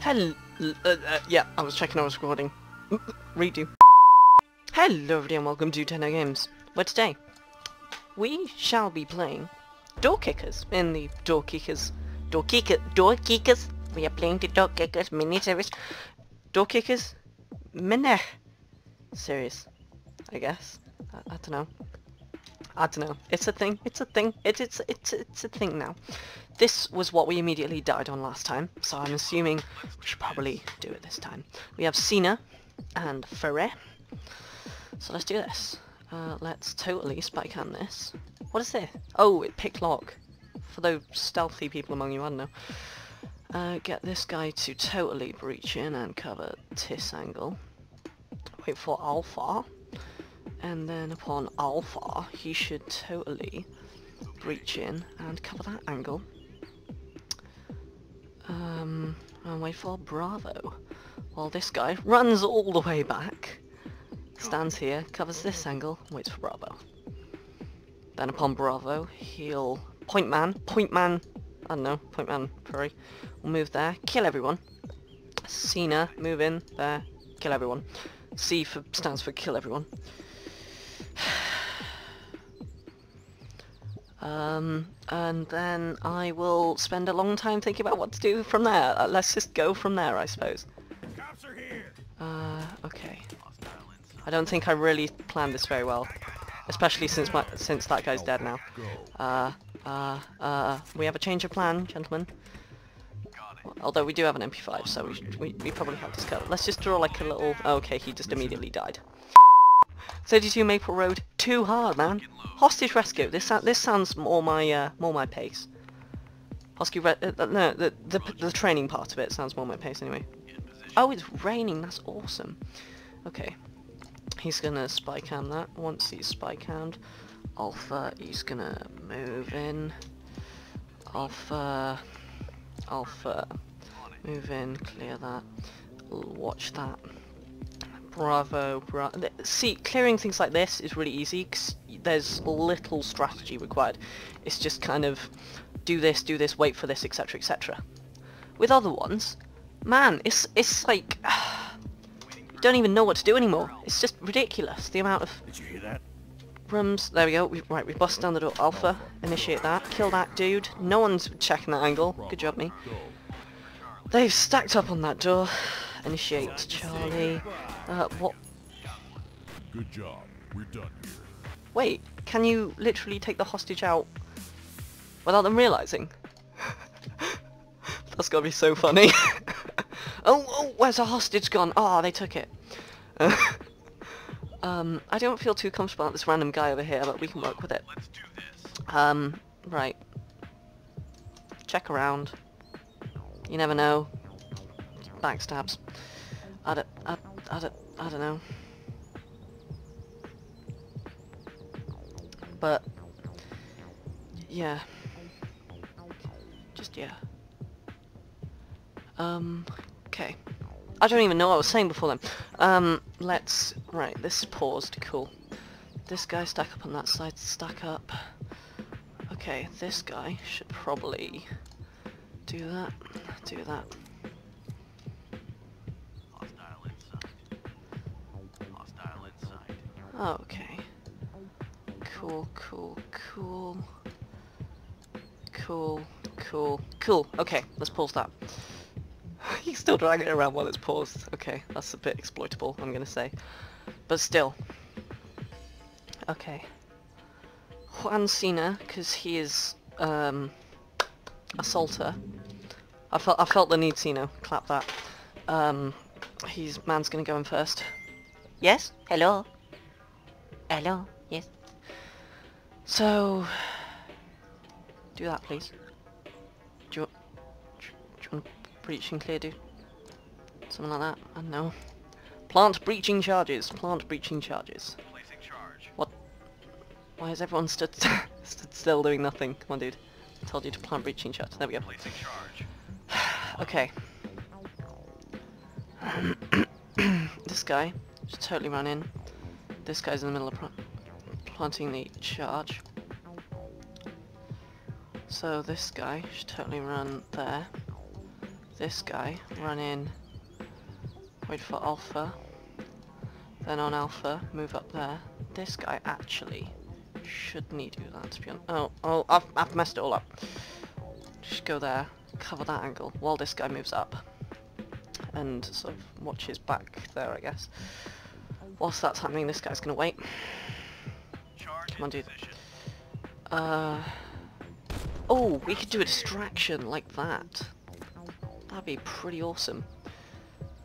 Hello. Uh, uh, yeah, I was checking I was recording. Redo. Hello everybody and welcome to Techno Games, where today we shall be playing Door Kickers in the Door Kickers... Door Kickers. Door Kickers... We are playing the Door Kickers mini-series. Door Kickers... Mini... Series. I guess. I, I don't know. I don't know. It's a thing. It's a thing. It, it's it's it's a thing now. This was what we immediately died on last time, so I'm assuming we should probably do it this time. We have Cena and Ferre. So let's do this. Uh, let's totally spike on this. What is this? Oh, it picked lock. For those stealthy people among you, I don't know. Uh, get this guy to totally breach in and cover this angle. Wait for Alpha and then upon alpha he should totally breach in and cover that angle. Um, and wait for bravo. While this guy runs all the way back stands here covers this angle waits for bravo. Then upon bravo he'll point man point man I don't know point man sorry will move there kill everyone. Cena move in there kill everyone. C for stands for kill everyone Um, and then I will spend a long time thinking about what to do from there. Uh, let's just go from there, I suppose. Uh, okay. I don't think I really planned this very well, especially since my since that guy's dead now. Uh, uh, uh, we have a change of plan, gentlemen. Although we do have an MP5, so we, we, we probably have to scale. Let's just draw like a little... okay, he just immediately died. 32 Maple Road, too hard, man. Hostage rescue. This this sounds more my uh, more my pace. Hostage re uh, no, the, the the training part of it sounds more my pace anyway. Oh, it's raining. That's awesome. Okay, he's gonna spy cam that. Once he's spy cammed, Alpha, he's gonna move in. Alpha, Alpha, move in, clear that. Watch that. Bravo, bravo. See, clearing things like this is really easy because there's little strategy required. It's just kind of do this, do this, wait for this, etc, etc. With other ones, man, it's it's like you don't even know what to do anymore. It's just ridiculous the amount of Did you hear that? rooms. There we go. We, right, we bust down the door. Alpha, initiate that. Kill that dude. No one's checking that angle. Good job, me. They've stacked up on that door. Initiate Charlie. Uh, what? Good job. We're done here. Wait, can you literally take the hostage out without them realising? That's gotta be so funny. oh, oh, where's the hostage gone? Oh, they took it. um, I don't feel too comfortable about this random guy over here, but we can work with it. Um, right. Check around. You never know. Backstabs. I don't, I, I don't, I don't know. But, yeah. Just, yeah. Um, okay. I don't even know what I was saying before then. Um, let's, right, this is paused, cool. This guy stack up on that side, stack up. Okay, this guy should probably do that, do that. Okay. Cool, cool, cool. Cool, cool, cool. Okay, let's pause that. He's still dragging it around while it's paused. Okay, that's a bit exploitable, I'm gonna say. But still. Okay. Juan Cena, because he is, um, assaulter. I felt I felt the need, Cena. Clap that. Um, he's man's gonna go in first. Yes? Hello? Hello? Yes? So... Do that, please. Do you, do you want to breach clear, dude? Something like that? I don't know. Plant breaching charges. Plant breaching charges. What? Why is everyone stood, stood still doing nothing? Come on, dude. I told you to plant breaching charge. There we go. okay. this guy just totally ran in. This guy's in the middle of planting the charge. So this guy should totally run there. this guy run in, wait for alpha, then on alpha, move up there. This guy actually shouldn't he do that to be honest? Oh, oh, I've, I've messed it all up. Just go there, cover that angle while this guy moves up. And sort of watch his back there, I guess. Whilst that's happening, this guy's gonna wait. Come on, dude. Uh... Oh, we could do a distraction like that. That'd be pretty awesome.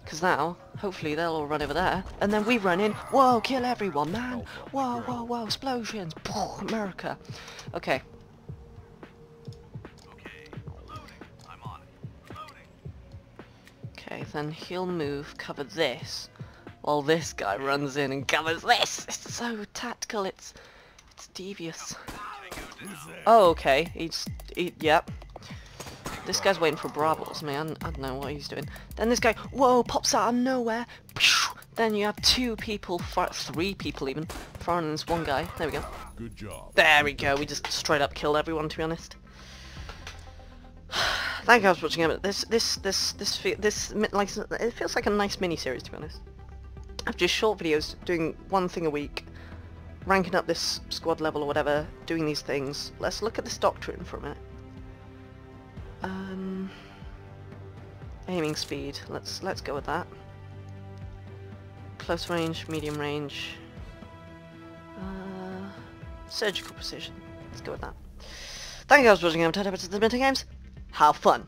Because now, hopefully they'll all run over there, and then we run in, whoa, kill everyone, man! Whoa, whoa, whoa, explosions! Pooh, America! Okay. Okay, then he'll move, cover this, while this guy runs in and covers this! It's so tactical, it's... it's devious. Oh, okay, he's... He, yep. This guy's waiting for Bravos, man. I don't know what he's doing. Then this guy, whoa, pops out of nowhere. Then you have two people, three people even, firing this one guy. There we go. Good job. There we go. We just straight up killed everyone, to be honest. Thank you guys for watching. This, this, this, this, this, like, it feels like a nice mini-series, to be honest. I've just short videos, doing one thing a week, ranking up this squad level or whatever, doing these things. Let's look at this doctrine for a minute. Um, aiming speed. Let's let's go with that. Close range, medium range. Uh, surgical precision. Let's go with that. Thank you guys for watching. I'm Ted Games. Have fun.